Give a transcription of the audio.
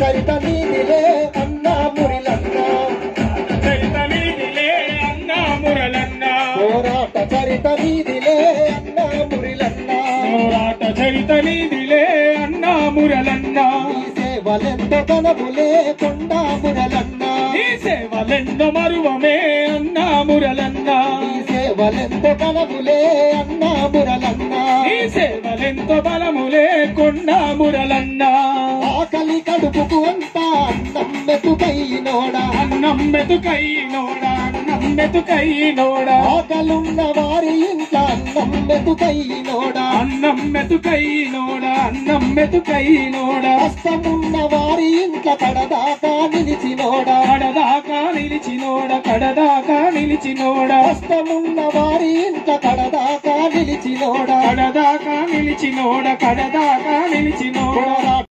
చరిత నీదిలే అన్నా మురిలన్నా చరిత నీదిలే అన్నా మురలన్నా పోరాట చరిత నీదిలే అన్నా మురిలన్నా పోరాట చరిత నీదిలే అన్నా మురలన్నా సేవలెంత కనబులే కొండా మురలన్నా నీ సేవలెందో మరువమే అన్నా మురలన్నా సేవలెంత కనబులే అన్నా మురలన్నా నీ సేవలెంతో బలములే కొండా మురలన్నా ఆకలి కడుపుకు అంతా అన్నం మెతుకైనోడా అన్నం మెతుకై నోడా అన్నం మెతుకై నోడా ఆకలున్న వారి ఇంట్లో అన్నం మెతుకైనోడా అన్నం మెతుకై నోడా అన్నం మెతుకై నోడా కష్టమున్న వారి ఇంట్లో కడదాకా నిలిచినోడా కడదాకా నిలిచినోడ కడదాకా నిలిచినోడ కష్టమున్న వారి ఇంట్లో కడదాకా నిలిచినోడా కడదాకా నిలిచినోడ కడదాకా నిలిచినోడ పోరాట